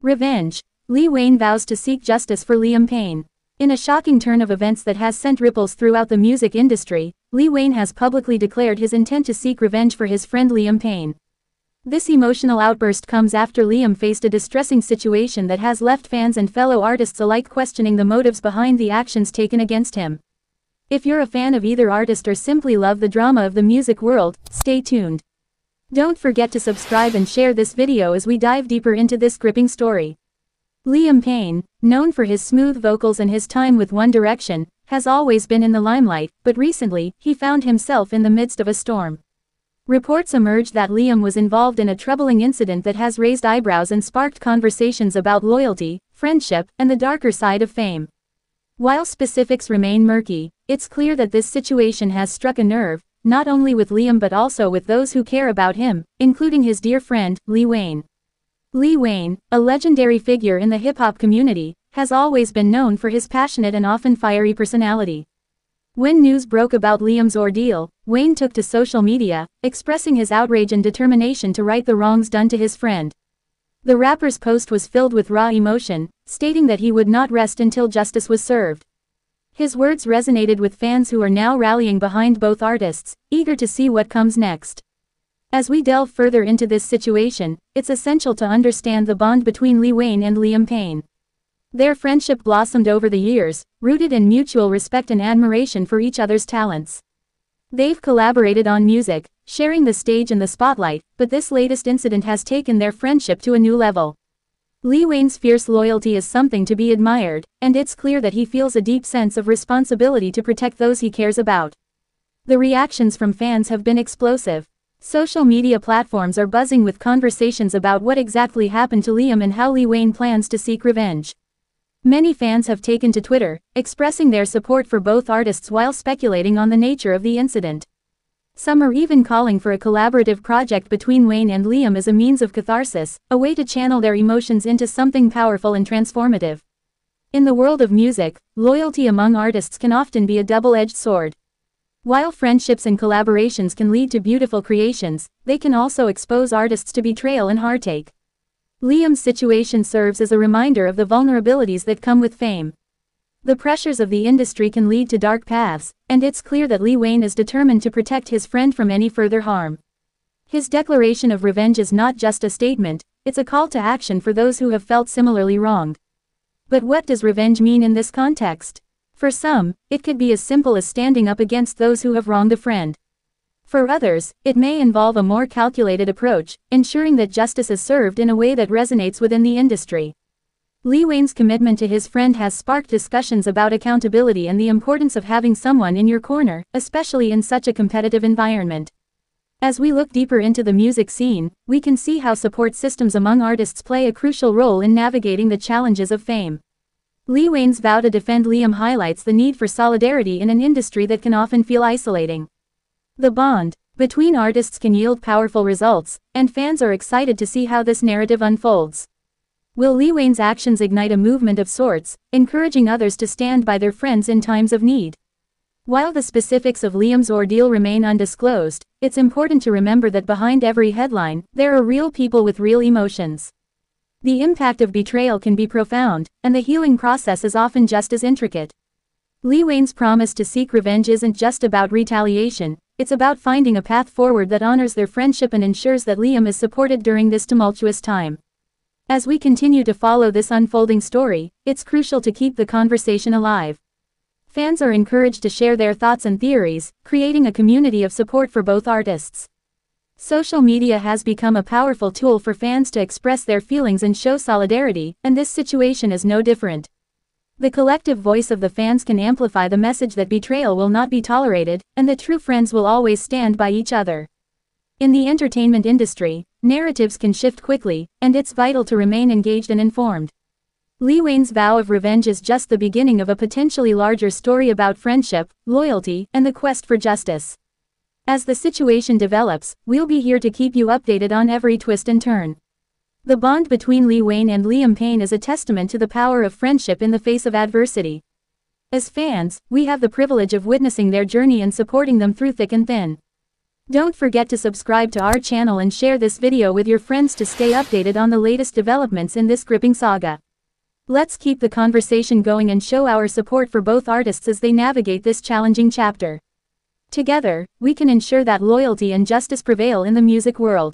Revenge. Lil Wayne vows to seek justice for Liam Payne. In a shocking turn of events that has sent ripples throughout the music industry, Lil Wayne has publicly declared his intent to seek revenge for his friend Liam Payne. This emotional outburst comes after Liam faced a distressing situation that has left fans and fellow artists alike questioning the motives behind the actions taken against him. If you're a fan of either artist or simply love the drama of the music world, stay tuned. Don't forget to subscribe and share this video as we dive deeper into this gripping story. Liam Payne, known for his smooth vocals and his time with One Direction, has always been in the limelight, but recently, he found himself in the midst of a storm. Reports emerged that Liam was involved in a troubling incident that has raised eyebrows and sparked conversations about loyalty, friendship, and the darker side of fame. While specifics remain murky, it's clear that this situation has struck a nerve, not only with Liam but also with those who care about him, including his dear friend, Lil Wayne. Lil Wayne, a legendary figure in the hip-hop community, has always been known for his passionate and often fiery personality. When news broke about Liam's ordeal, Wayne took to social media, expressing his outrage and determination to right the wrongs done to his friend. The rapper's post was filled with raw emotion, stating that he would not rest until justice was served. His words resonated with fans who are now rallying behind both artists, eager to see what comes next. As we delve further into this situation, it's essential to understand the bond between Lil Wayne and Liam Payne. Their friendship blossomed over the years, rooted in mutual respect and admiration for each other's talents. They've collaborated on music, sharing the stage and the spotlight, but this latest incident has taken their friendship to a new level. Lil Wayne's fierce loyalty is something to be admired, and it's clear that he feels a deep sense of responsibility to protect those he cares about. The reactions from fans have been explosive. Social media platforms are buzzing with conversations about what exactly happened to Liam and how Lil Wayne plans to seek revenge. Many fans have taken to Twitter, expressing their support for both artists while speculating on the nature of the incident. Some are even calling for a collaborative project between Wayne and Liam as a means of catharsis, a way to channel their emotions into something powerful and transformative. In the world of music, loyalty among artists can often be a double-edged sword. While friendships and collaborations can lead to beautiful creations, they can also expose artists to betrayal and heartache. Liam's situation serves as a reminder of the vulnerabilities that come with fame. The pressures of the industry can lead to dark paths, and it's clear that Lil Wayne is determined to protect his friend from any further harm. His declaration of revenge is not just a statement, it's a call to action for those who have felt similarly wronged. But what does revenge mean in this context? For some, it could be as simple as standing up against those who have wronged a friend. For others, it may involve a more calculated approach, ensuring that justice is served in a way that resonates within the industry. Lil Wayne's commitment to his friend has sparked discussions about accountability and the importance of having someone in your corner, especially in such a competitive environment. As we look deeper into the music scene, we can see how support systems among artists play a crucial role in navigating the challenges of fame. Lil Wayne's vow to defend Liam highlights the need for solidarity in an industry that can often feel isolating. The bond between artists can yield powerful results, and fans are excited to see how this narrative unfolds. Will Lil Wayne's actions ignite a movement of sorts, encouraging others to stand by their friends in times of need? While the specifics of Liam's ordeal remain undisclosed, it's important to remember that behind every headline, there are real people with real emotions. The impact of betrayal can be profound, and the healing process is often just as intricate. Lil Wayne's promise to seek revenge isn't just about retaliation, it's about finding a path forward that honors their friendship and ensures that Liam is supported during this tumultuous time. As we continue to follow this unfolding story, it's crucial to keep the conversation alive. Fans are encouraged to share their thoughts and theories, creating a community of support for both artists. Social media has become a powerful tool for fans to express their feelings and show solidarity, and this situation is no different. The collective voice of the fans can amplify the message that betrayal will not be tolerated, and that true friends will always stand by each other. In the entertainment industry, narratives can shift quickly, and it's vital to remain engaged and informed. Lil Wayne's vow of revenge is just the beginning of a potentially larger story about friendship, loyalty, and the quest for justice. As the situation develops, we'll be here to keep you updated on every twist and turn. The bond between Lil Wayne and Liam Payne is a testament to the power of friendship in the face of adversity. As fans, we have the privilege of witnessing their journey and supporting them through thick and thin. Don't forget to subscribe to our channel and share this video with your friends to stay updated on the latest developments in this gripping saga. Let's keep the conversation going and show our support for both artists as they navigate this challenging chapter. Together, we can ensure that loyalty and justice prevail in the music world.